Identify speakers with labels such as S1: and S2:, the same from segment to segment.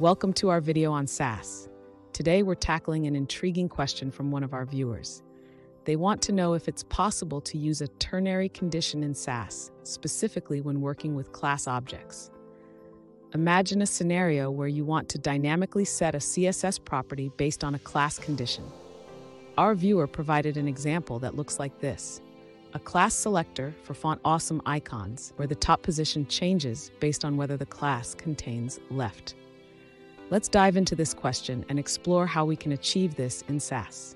S1: Welcome to our video on Sass. Today we're tackling an intriguing question from one of our viewers. They want to know if it's possible to use a ternary condition in Sass, specifically when working with class objects. Imagine a scenario where you want to dynamically set a CSS property based on a class condition. Our viewer provided an example that looks like this a class selector for Font Awesome icons, where the top position changes based on whether the class contains left. Let's dive into this question and explore how we can achieve this in Sass.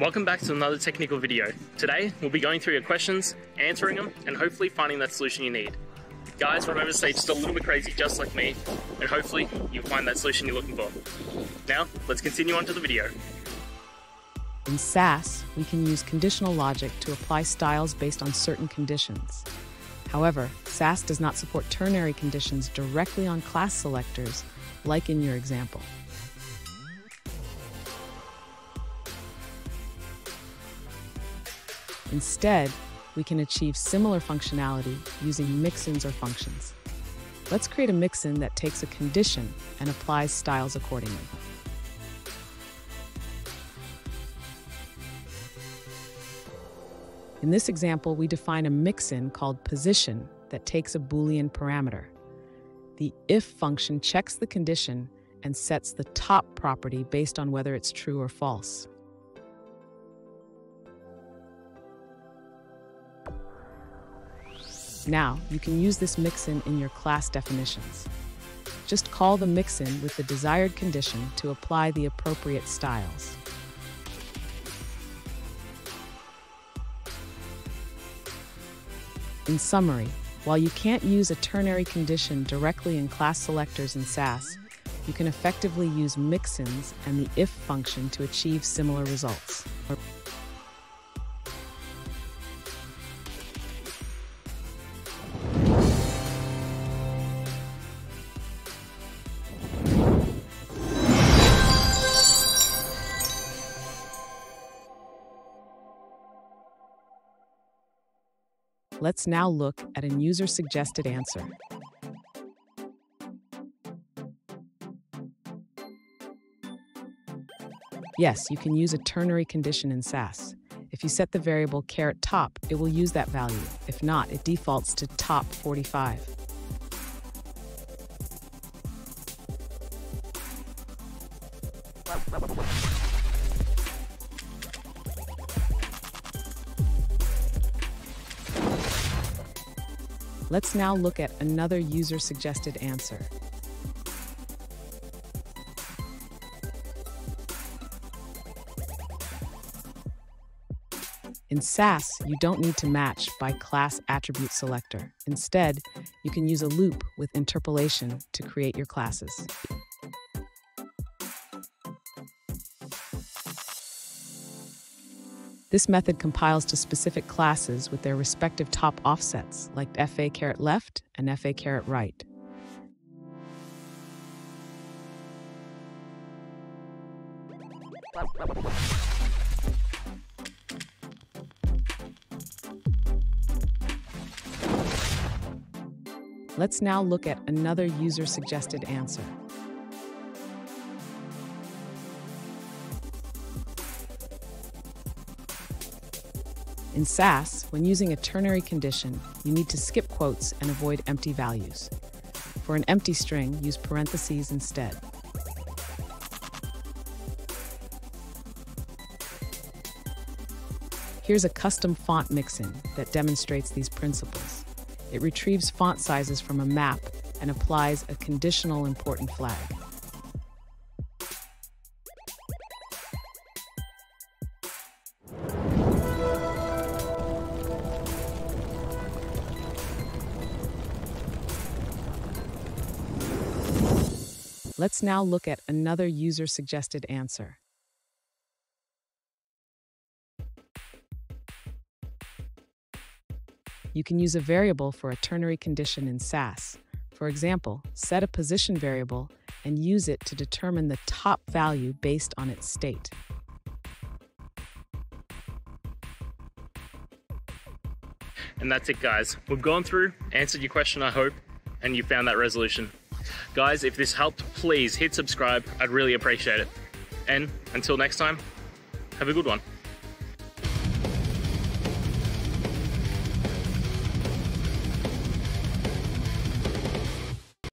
S2: Welcome back to another technical video. Today, we'll be going through your questions, answering them, and hopefully finding that solution you need. Guys, remember to stay just a little bit crazy, just like me, and hopefully you'll find that solution you're looking for. Now, let's continue on to the video.
S1: In Sass, we can use conditional logic to apply styles based on certain conditions. However, Sass does not support ternary conditions directly on class selectors, like in your example. Instead, we can achieve similar functionality using mixins or functions. Let's create a mixin that takes a condition and applies styles accordingly. In this example, we define a mixin called position that takes a Boolean parameter. The if function checks the condition and sets the top property based on whether it's true or false. Now, you can use this mixin in your class definitions. Just call the mixin with the desired condition to apply the appropriate styles. In summary, while you can't use a ternary condition directly in class selectors in Sass, you can effectively use mixins and the if function to achieve similar results. Let's now look at a user-suggested answer. Yes, you can use a ternary condition in Sass. If you set the variable caret top, it will use that value. If not, it defaults to top 45. Let's now look at another user-suggested answer. In Sass, you don't need to match by class attribute selector. Instead, you can use a loop with interpolation to create your classes. This method compiles to specific classes with their respective top offsets, like FA caret left and FA caret right. Let's now look at another user-suggested answer. In Sass, when using a ternary condition, you need to skip quotes and avoid empty values. For an empty string, use parentheses instead. Here's a custom font mixin that demonstrates these principles. It retrieves font sizes from a map and applies a conditional important flag. Let's now look at another user-suggested answer. You can use a variable for a ternary condition in Sass. For example, set a position variable and use it to determine the top value based on its state.
S2: And that's it, guys. We've gone through, answered your question, I hope, and you found that resolution. Guys, if this helped, please hit subscribe. I'd really appreciate it. And until next time, have a good one.